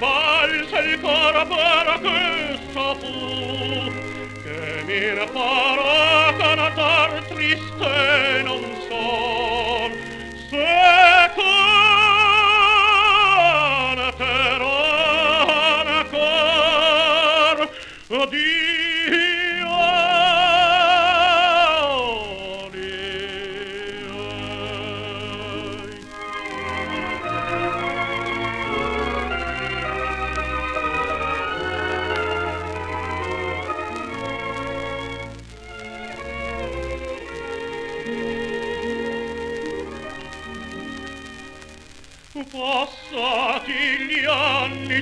valse il coro per questo fu che mi ne farò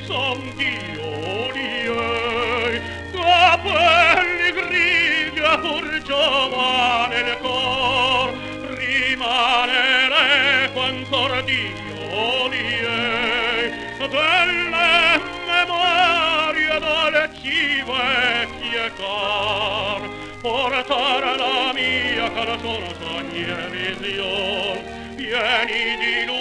son dioni ei da pelli grigia pur giovane il cor rimane re quantor dioni ei delle memorie dalle cive vecchie car portar la mia carasola sogni e vision Vieni di luce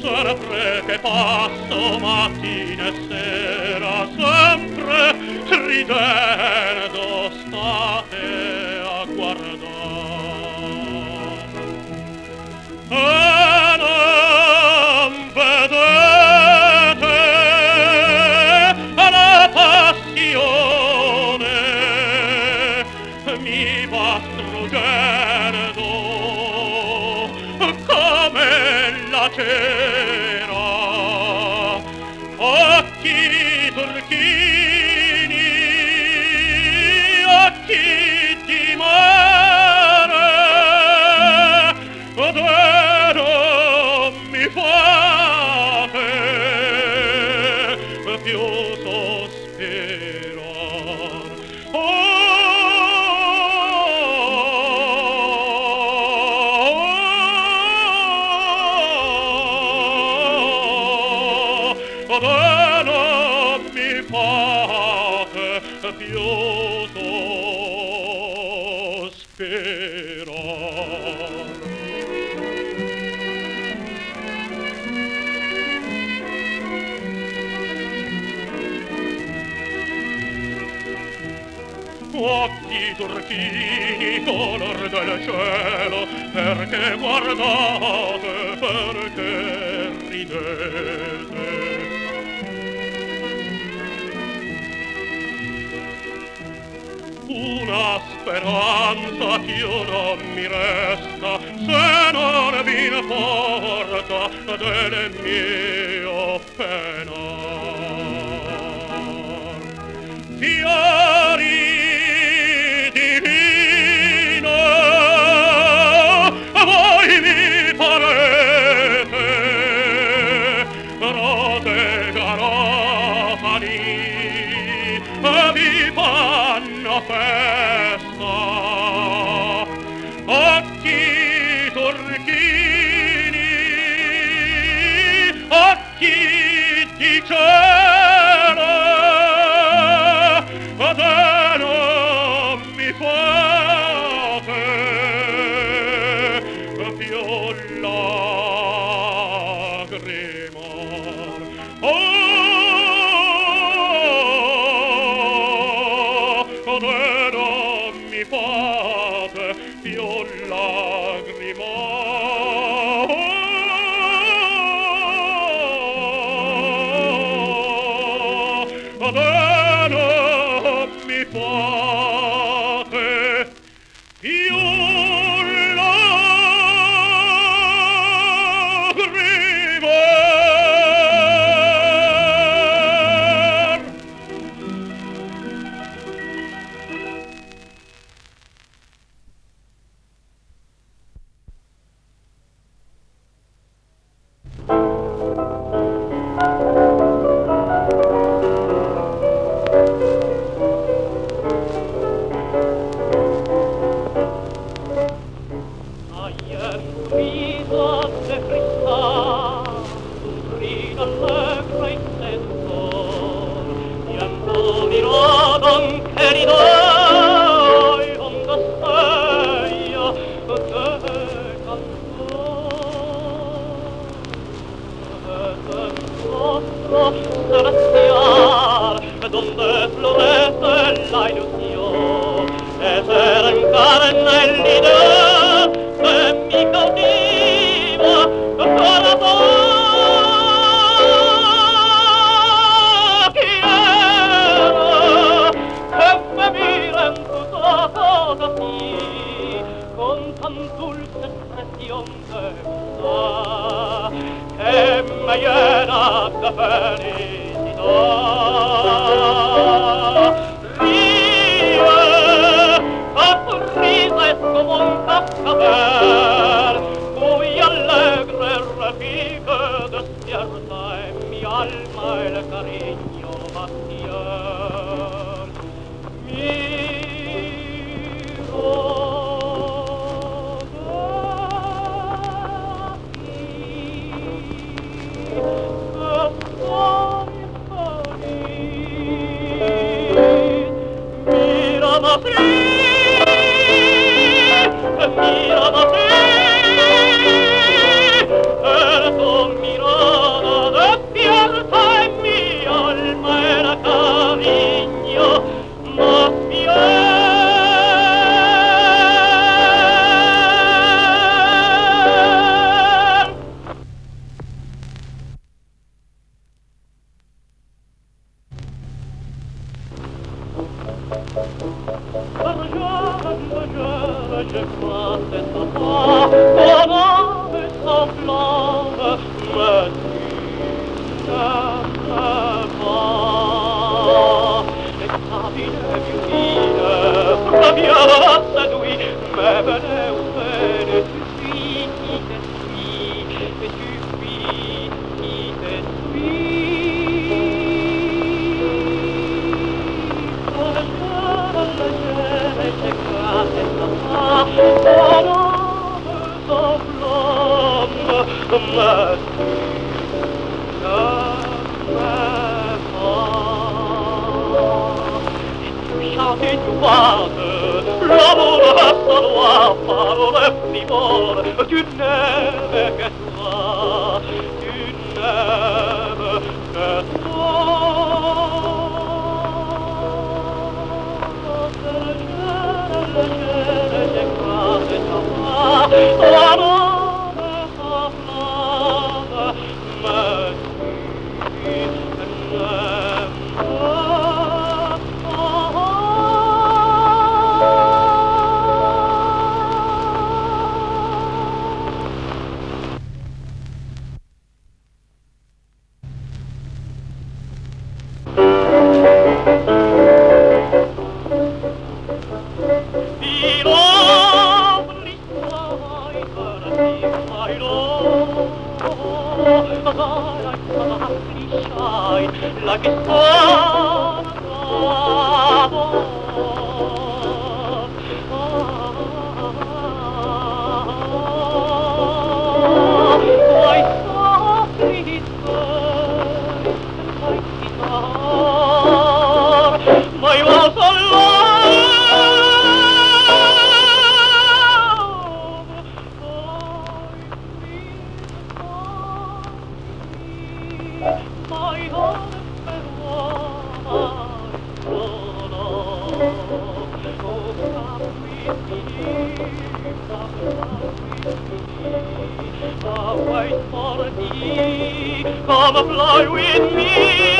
sempre che passo mattina e sera sempre tridere Spero Occhi turchini Color del cielo Perché guardate Perché ridete speranza che ora mi resta se non vi la porta delle mie Los trastear, donde saber ah. to fly with me.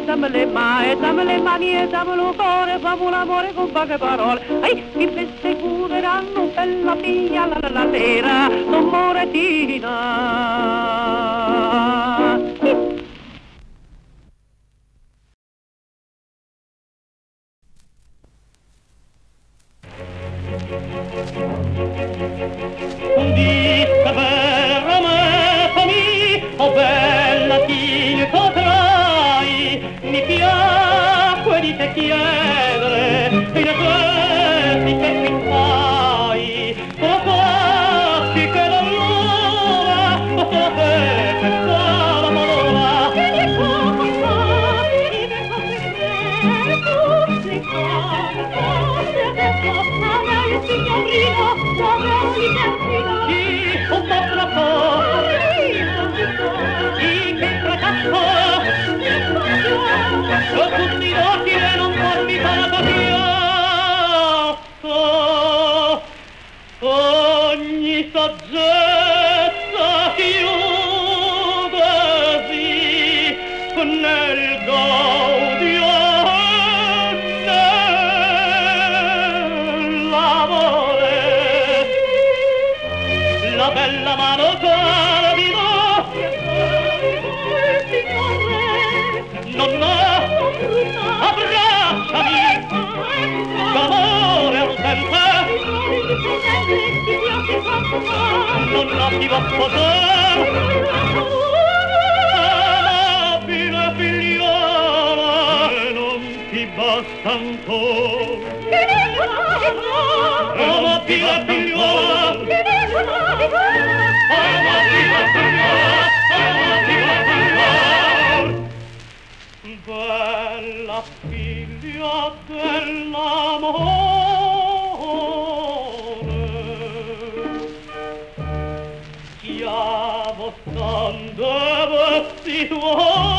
cosa, dammi le mani, dammi le mani e dammi lo cuore, fammi l'amore con poche parole. Ai, mi perseguiteranno per la figlia la, la, la sera, non moretina. non la ti va poter rapida figliola non ti basta ancora rapida figliola Bella figlia dell'amore 我。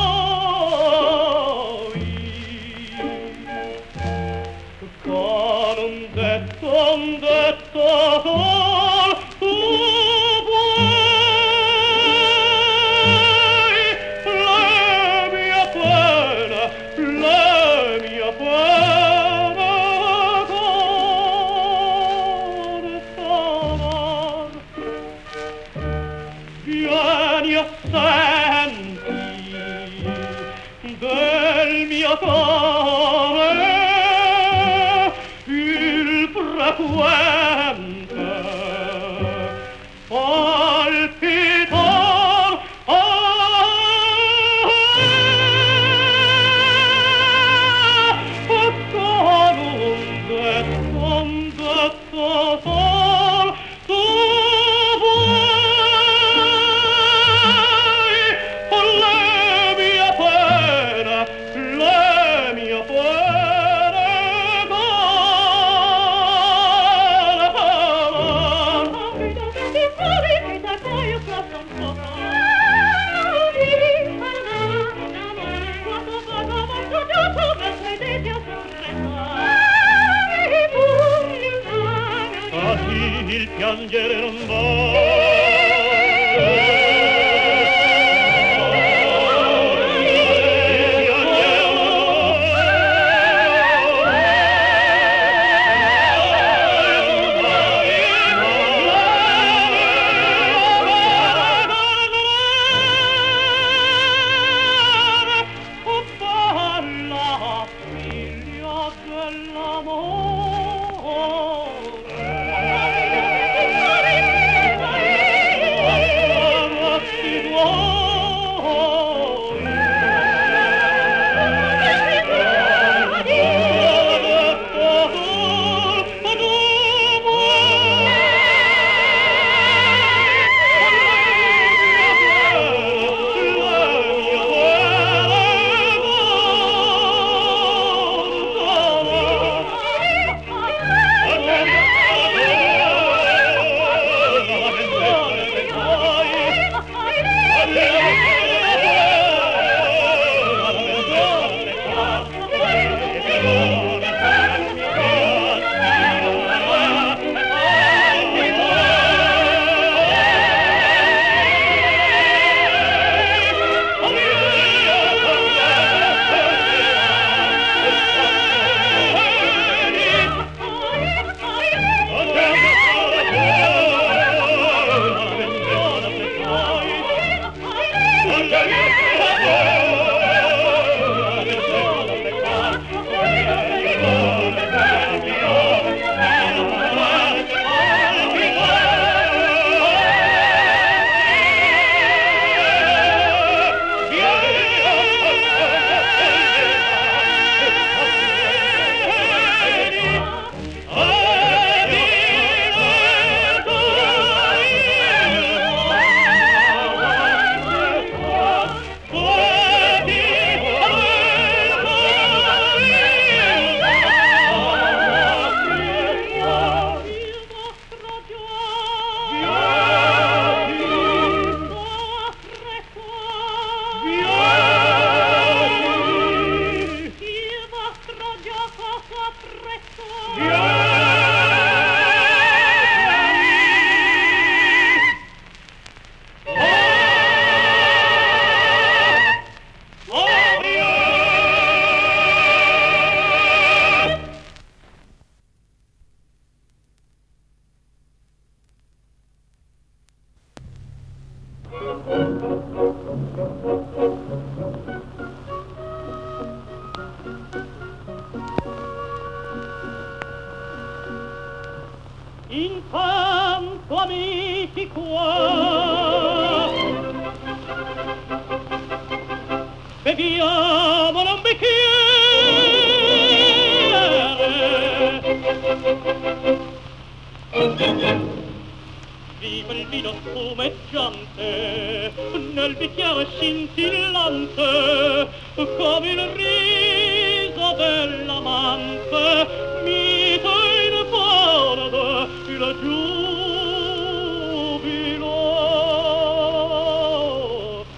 Viva il vino spumeggiante nel bicchiere scintillante come il riso dell'amante mito in fondo il giubilo.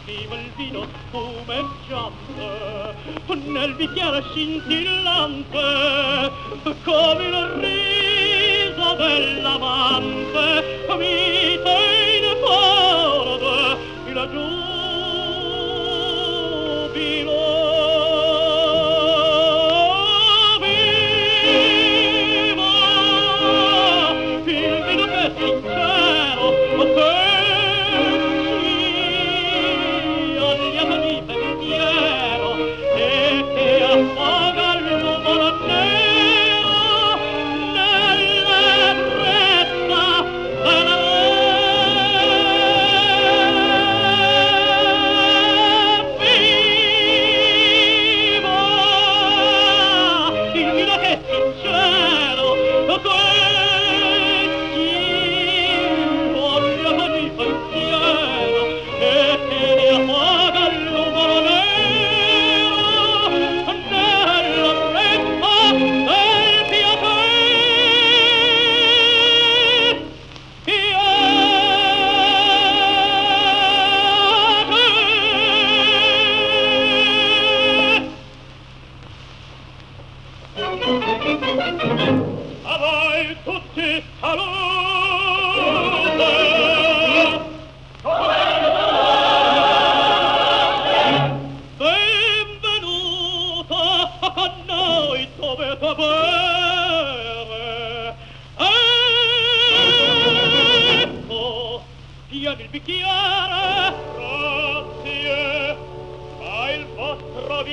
Viva il vino spumeggiante nel bicchiere scintillante come il riso dell'amante, mi te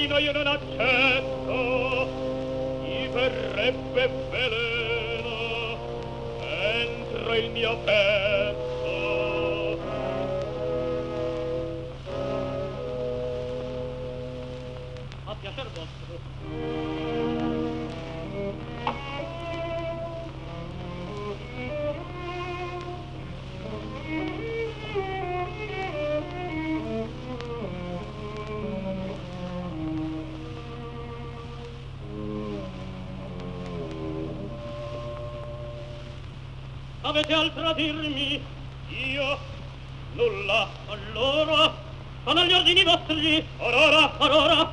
No, io non accetto, mi verrebbe veleno, entro il mio pezzo. A piacer vostro. dirmi io nulla allora sono gli ordini vostri or ora or ora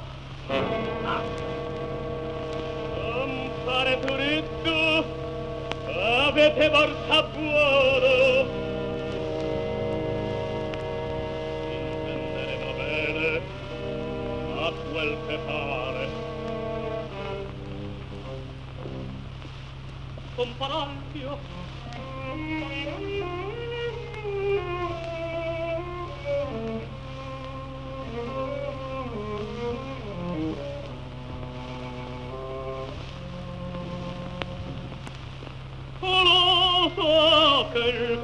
quel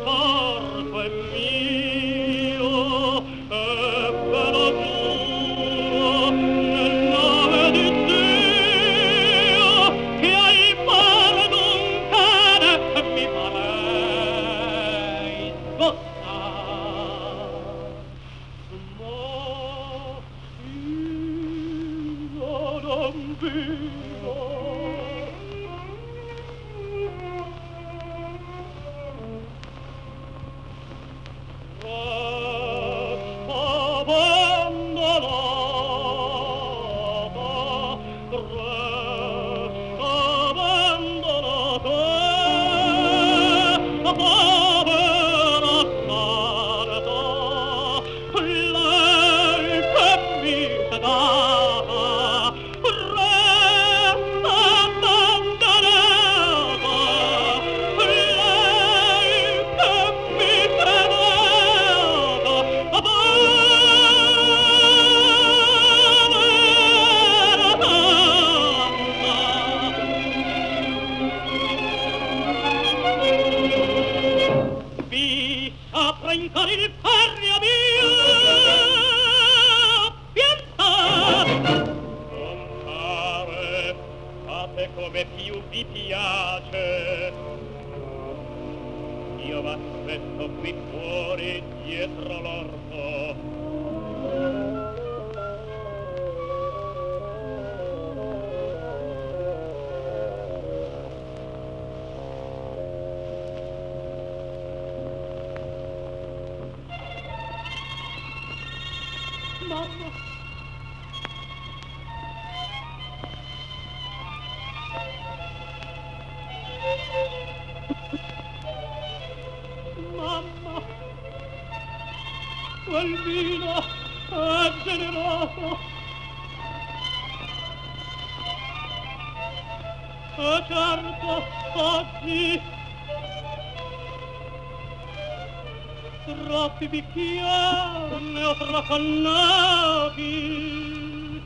pallavi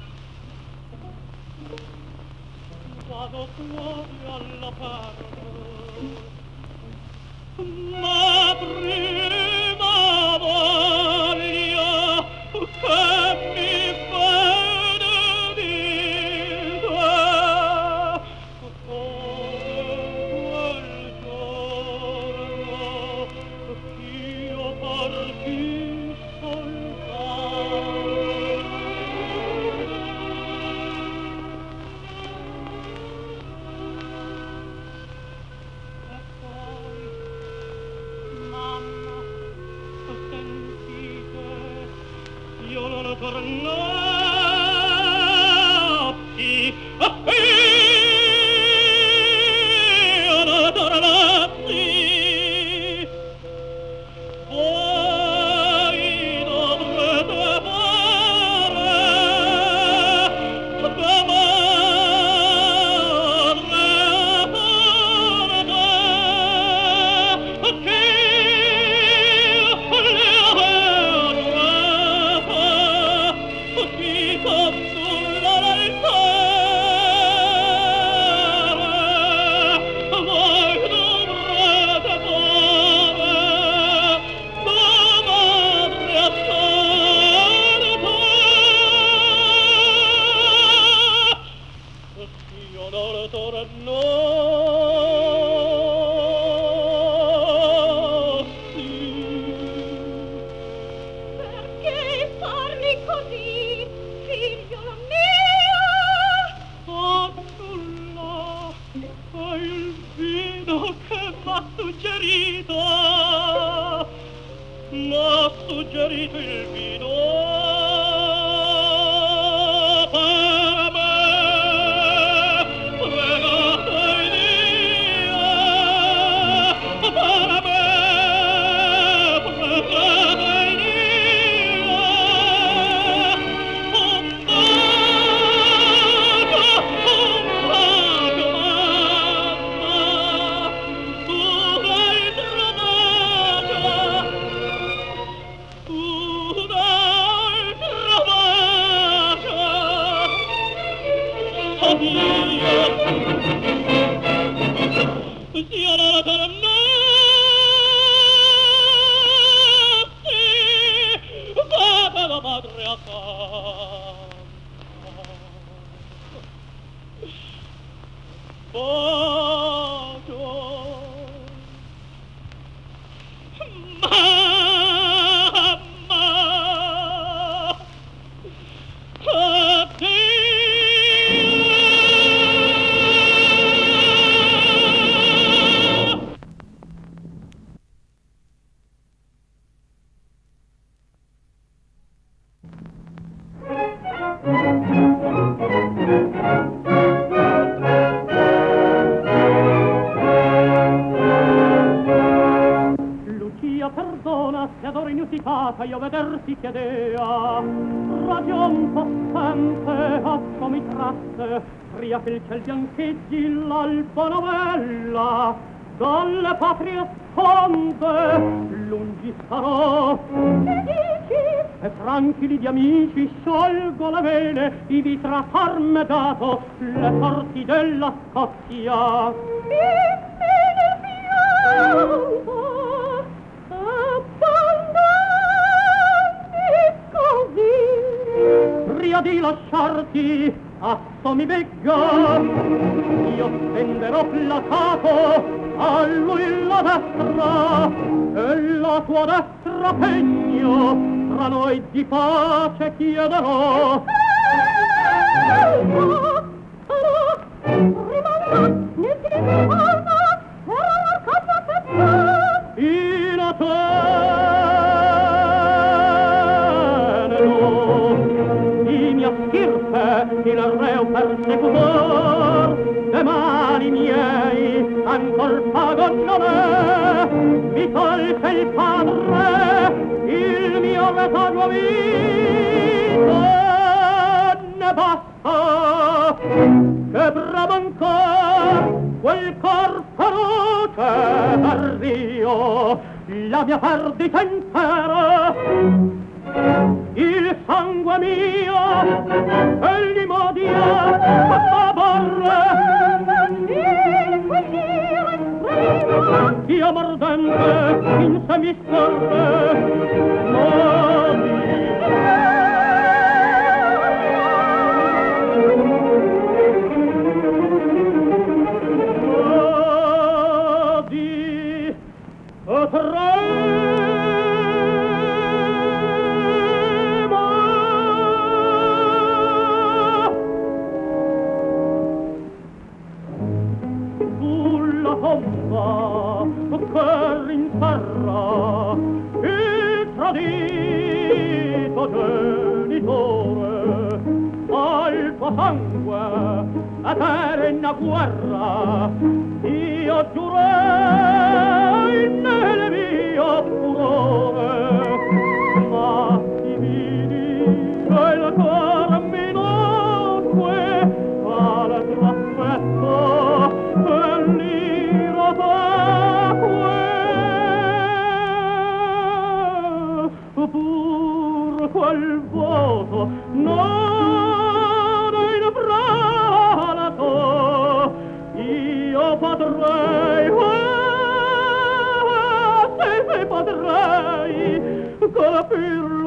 vado fuori alla parola ma prima Yet out of voglio si chiedea ragion possente atto mi trasse pria che il ciel biancheggi l'alba novella dalle patrie sponde lungi sarò che dici? e tranquilli di amici sciolgo le vene, ivi tra farme dato le sorti della Scozia dimmi del mio chi atto mi vegga io tenderò placato a lui la destra e la tua destra pegno tra noi di pace chiederò discorrer saber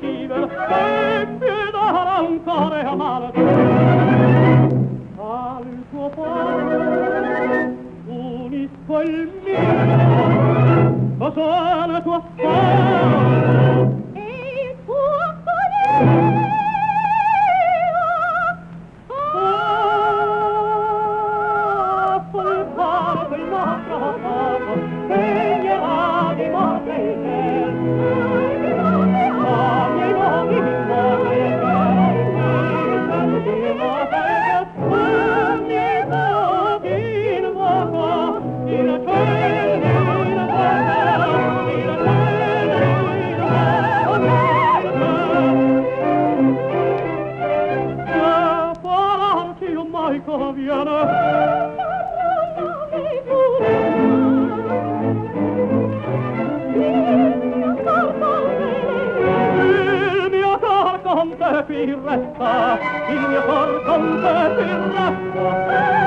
civil e più d'ora un cuore al tuo padre unisco il mio tua Oh,